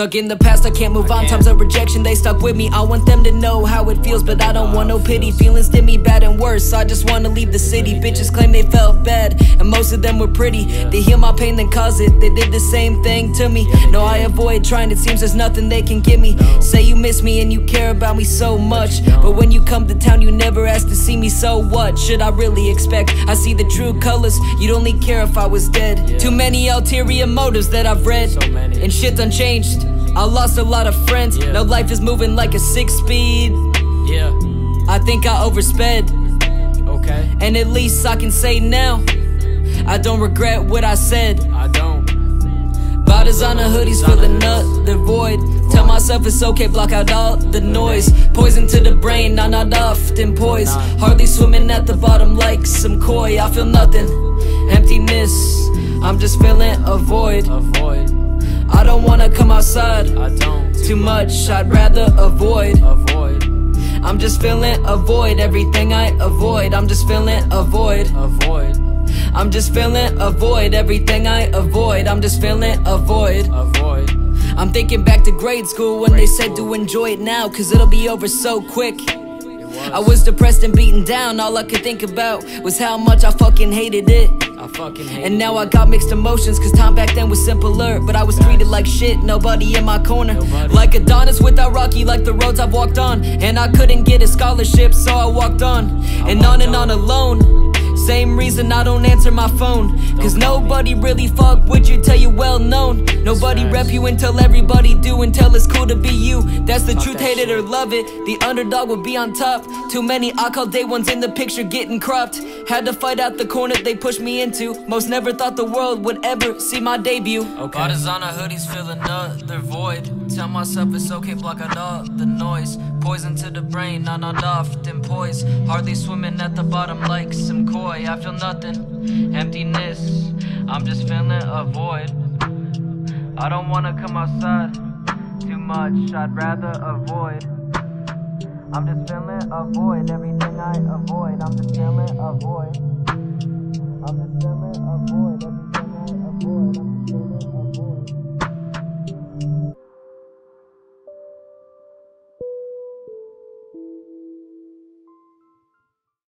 Stuck in the past, I can't move on. Times of rejection, they stuck with me. I want them to know how it feels, but I don't want no pity. Feelings stim me bad and worse. I just wanna leave the city. Bitches claim they felt bad, and most of them were pretty. They heal my pain, then cause it. They did the same thing to me. No, I avoid trying, it seems there's nothing they can give me. Say you miss me and you care about me so much. But when you come to town, you never ask to see me, so what? Should I really expect? I see the true colors, you'd only care if I was dead. Too many ulterior motives that I've read, and shit's unchanged. I lost a lot of friends, now life is moving like a six speed. Yeah, I think I oversped, okay. and at least I can say now, I don't regret what I said. I don't. Bottles on the hoodies, filling up the void. Tell myself it's okay, block out all the noise. Poison to the brain, I'm not often poised. Hardly swimming at the bottom like some koi. I feel nothing, emptiness. I'm just feeling a void. Avoid. I don't wanna come outside I don't. too much, I'd rather avoid. Avoid. I'm just feeling a void, everything I avoid. I'm just feeling a void. Avoid. I'm just feeling a void, everything I avoid. I'm just feeling a void. Avoid. I'm thinking back to grade school when they said to enjoy it now, cause it'll be over so quick. I was depressed and beaten down, all I could think about was how much I fucking hated it. I fucking hate And now I got mixed emotions, cause time back then was simpler. But I was treated like shit, nobody in my corner. Nobody. Like Adonis without Rocky, like the roads I've walked on. And I couldn't get a scholarship, so I walked on. And on and on alone. Same reason I don't answer my phone. Cause nobody really fuck with you till you well known. Nobody rep you until everybody do, until it's cool to be you. That's the truth, hate it or love it. The underdog will be on top. Too many I call day ones in the picture getting cropped. Had to fight out the corner they pushed me into. Most never thought the world would ever see my debut. Okay. Bottles on our hoodies fill another void. Tell myself it's okay, block out all the noise. Poison to the brain, I'm not often poised. Hardly swimming at the bottom like some koi. I feel nothing, emptiness. I'm just feeling a void. I don't wanna come outside too much, I'd rather avoid. I'm just feeling a void, everything I avoid. I'm just feeling a void. I'm just feeling a void.